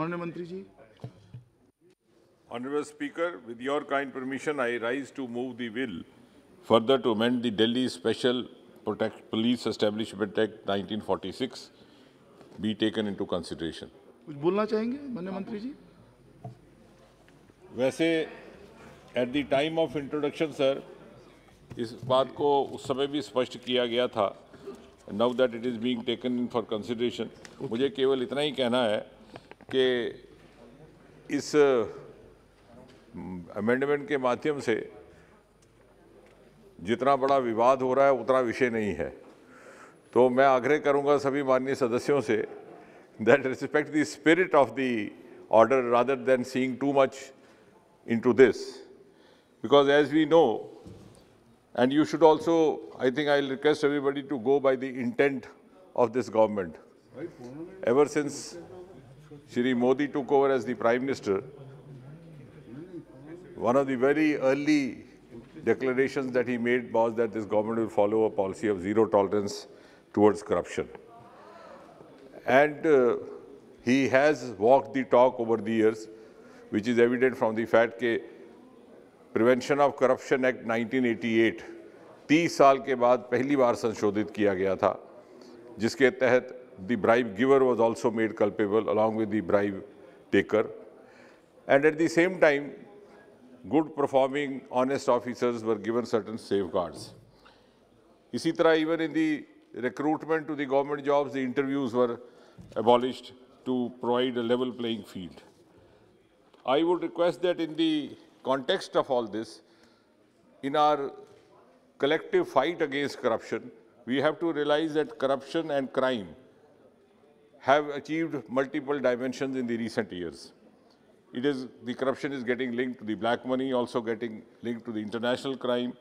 माननीय मंत्री जी। Honourable speaker with your kind permission I rise to move the bill further to amend the Delhi special protect police establishment act 1946 be taken into consideration कुछ बोलना चाहेंगे माननीय मंत्री जी? वैसे at the time of introduction sir इस बात को उस समय भी स्पष्ट किया गया था। Now that it is being taken in for consideration मुझे केवल इतना ही कहना है के इस अमेंडमेंट के माध्यम से जितना बड़ा विवाद हो रहा है उतना विषय नहीं है। तो मैं आग्रह करूँगा सभी माननीय सदस्यों से that respect the spirit of the order rather than seeing too much into this because as we know and you should also I think I request everybody to go by the intent of this government ever since Shri Modi took over as the Prime Minister, one of the very early declarations that he made was that this government will follow a policy of zero tolerance towards corruption. And uh, he has walked the talk over the years, which is evident from the fact that Prevention of Corruption Act 1988 30 साल के बाद पहली बार संशोधित किया गया था जिसके तहत the bribe giver was also made culpable along with the bribe taker. And at the same time, good performing honest officers were given certain safeguards. इसी तरह even in the recruitment to the government jobs, the interviews were abolished to provide a level playing field. I would request that in the context of all this, in our collective fight against corruption, we have to realize that corruption and crime have achieved multiple dimensions in the recent years. It is, the corruption is getting linked to the black money, also getting linked to the international crime,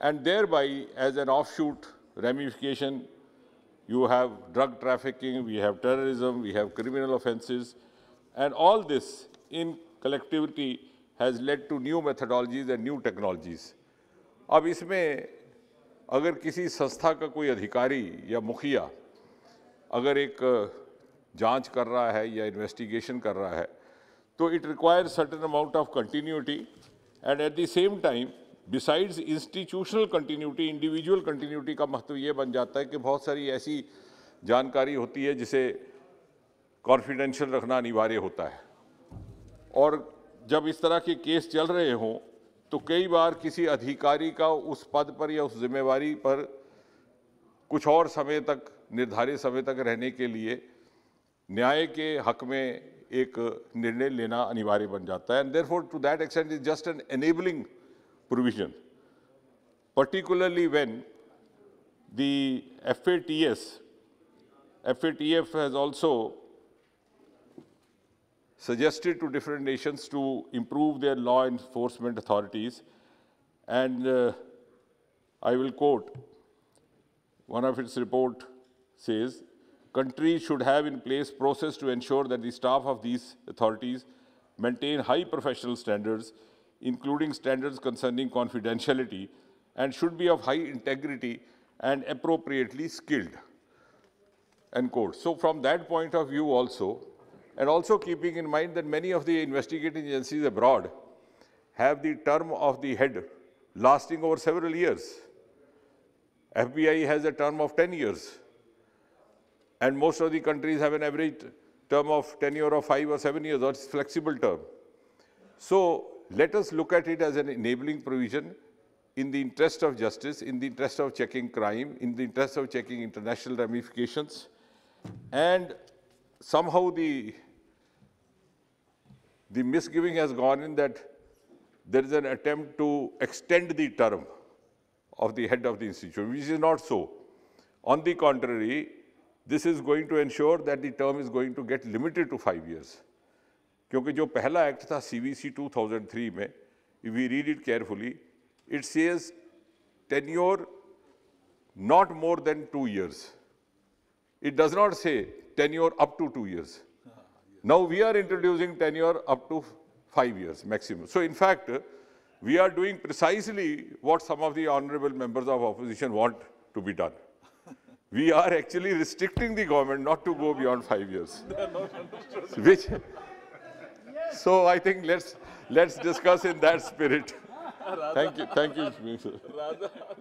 and thereby, as an offshoot ramification, you have drug trafficking, we have terrorism, we have criminal offenses, and all this in collectivity has led to new methodologies and new technologies. अब इसमें अगर किसी संस्था का कोई अधिकारी या मुखिया अगर एक जाँच कर रहा है या इन्वेस्टिगेशन कर रहा है तो it require certain amount of continuity and at the same time besides institutional continuity individual continuity का महत्व ये बन जाता है कि बहुत सारी ऐसी जानकारी होती है जिसे कॉन्फिडेंशियल रखना अनिवार्य होता है। और जब इस तरह के केस चल रहे हों तो कई बार किसी अधिकारी का उस पद पर या उस जिम्मेवारी पर कुछ और समय तक, निर्धारित समय तक रहने के लिए न्याय के हक में एक निर्णय लेना अनिवार्य बन जाता है and there for to that extent is just an enabling provision, particularly when the FATS, FATF has also suggested to different nations to improve their law enforcement authorities. And uh, I will quote, one of its report says, countries should have in place process to ensure that the staff of these authorities maintain high professional standards including standards concerning confidentiality, and should be of high integrity and appropriately skilled. End quote. So from that point of view also, and also keeping in mind that many of the investigating agencies abroad have the term of the head lasting over several years. FBI has a term of 10 years. And most of the countries have an average term of tenure of five or seven years, or it's flexible term. So let us look at it as an enabling provision in the interest of justice, in the interest of checking crime, in the interest of checking international ramifications, and somehow the, the misgiving has gone in that there is an attempt to extend the term of the head of the institution, which is not so. On the contrary, this is going to ensure that the term is going to get limited to five years. क्योंकि जो पहला act था CVC 2003 में if we read it carefully it says tenure not more than 2 years it does not say tenure up to 2 years now we are introducing tenure up to 5 years maximum so in fact we are doing precisely what some of the honorable members of opposition want to be done we are actually restricting the government not to go beyond five years. Which, so I think let's, let's discuss in that spirit. Thank you, thank you.